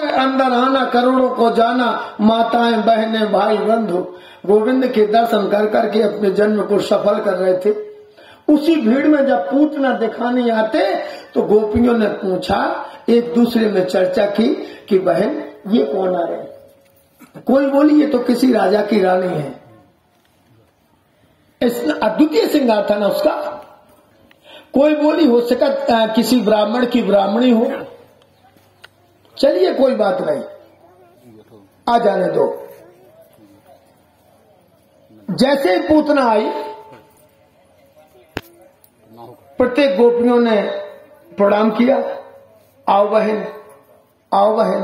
अंदर आना, करोड़ों को जाना, माताएँ, बहनें, भाई, बंधु, गोविंद के दर्शन कर करके अपने जन्म को सफल कर रहे थे। उसी भीड़ में जब पूतना दिखाने आते तो गोपियों ने पूछा, एक दूसरे में चर्चा की कि, बहन, ये कौन आ रहे कोई बोली, ये तो किसी राजा की रानी है। अद्वितीय सिंगार था ना उसका। कोई बोली, हो सका किसी ब्राह्मण की ब्राह्मणी हो। चलिए, कोई बात नहीं। आ जाने दो। जैसे ही पूतना आई, प्रत्येक गोपियों ने प्रणाम किया। आओ बहन आओ बहन।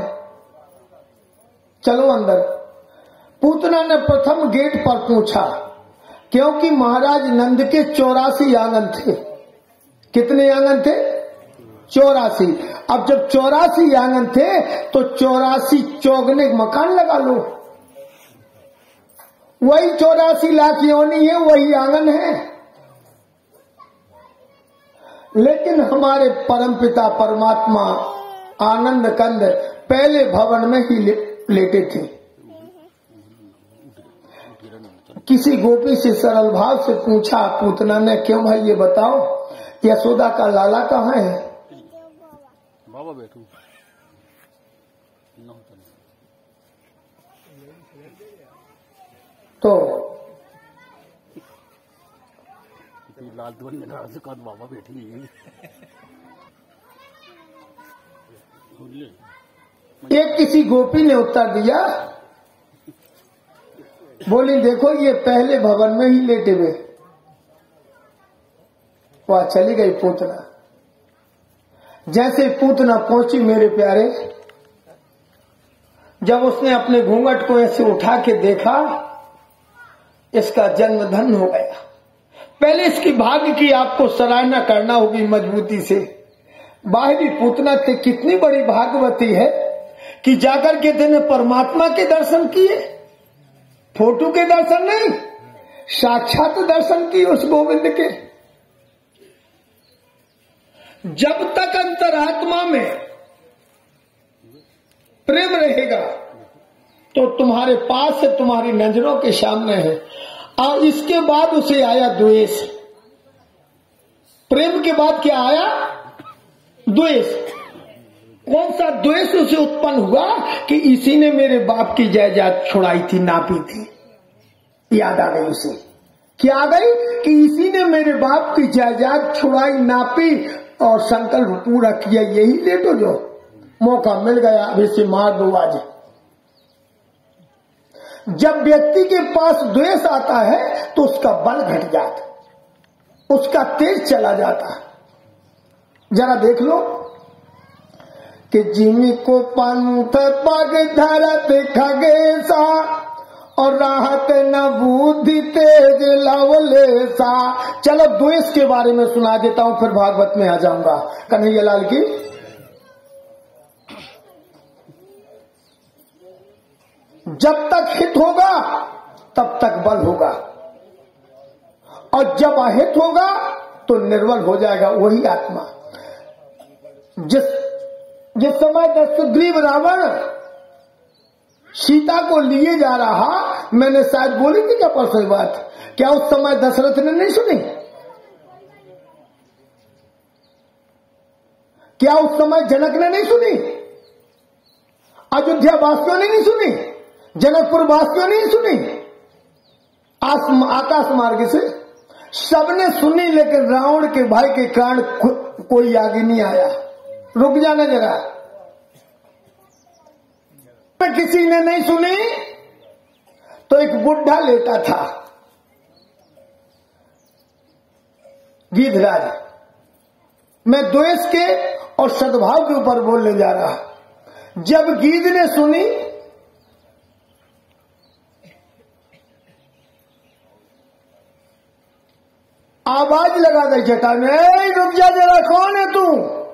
चलो अंदर। पूतना ने प्रथम गेट पर पूछा, क्योंकि महाराज नंद के चौरासी आँगन थे। कितने आँगन थे? चौरासी। अब जब चौरासी आँगन थे तो चौरासी चौगने मकान लगा लो। वही चौरासी लाख योनी है वही आँगन है। लेकिन हमारे परमपिता परमात्मा आनंद कंद पहले भवन में ही ले, लेटे थे। किसी गोपी से सरल भाव से पूछा पूतना ने क्यों भाई ये बताओ? यशोदा का लाला कहाँ है? बाबा बैठू। तो लाल में बाबा बैठी है। एक किसी गोपी ने उत्तर दिया बोली देखो ये पहले भवन में ही लेटे हुए वह चली गई पूतना जैसे पूतना पहुँची मेरे प्यारे, जब उसने अपने घूंघट को ऐसे उठा के देखा, इसका जन्म धन हो गया। पहले इसकी भाग्य की आपको सराहना करना होगी मजबूती से। बाहरी पूतना ते कितनी बड़ी भागवती है कि जाकर के तेने परमात्मा के दर्शन किए, फ़ोटो के दर्शन नहीं, साक्षात दर्शन किए उस गोविंद के। जब तक अंतरात्मा में प्रेम रहेगा तो तुम्हारे पास से तुम्हारी नज़रों के सामने है। और इसके बाद उसे आया द्वेष। प्रेम के बाद क्या आया? द्वेष। कौन सा द्वेष उसे उत्पन्न हुआ कि इसी ने मेरे बाप की जायदाद छुड़ाई थी, नापी थी? याद आ गई उसे। क्या आ गई कि इसी ने मेरे बाप की जायदाद छुड़ाई, नापी और संकल्प पूरा किया, यही लेटो जो मौका मिल गया अभी से मार दो आज। जब व्यक्ति के पास द्वेष आता है तो उसका बल घट जाता उसका तेज चला जाता जरा देख लो कि जिमी को पंथ पग, धरत खगेसा, और बुद्धि तेज लवलेसा चलो द्वेष के बारे में सुना देता हूँ, फिर भागवत में आ जाऊँगा। कन्हैया लाल की? जब तक हित होगा, तब तक बल होगा। और जब अहित होगा तो निर्बल हो जाएगा, वही आत्मा। जिस जिस समय दस्तुग्रीव रावण सीता को लिए जा रहा, मैंने शायद बोली थी क्या परसों बात? क्या उस समय दशरथ ने नहीं सुनी? क्या उस समय जनक ने नहीं सुनी? अयोध्या वासियों ने नहीं सुनी? जनकपुर वासियों ने नहीं सुनी? आकाश मार्ग से सबने सुनी, लेकिन रावण के भाई के कारण कोई आगे नहीं आया। रुक जाना जरा। किसी ने नहीं सुनी? तो एक बुढ़ा लेटा था। गीधराज मैं द्वेष के और सद्भाव के ऊपर बोलने जा रहा जब गीध ने सुनी, आवाज़ लगा गई जटा में रुक जा जरा, कौन है तू?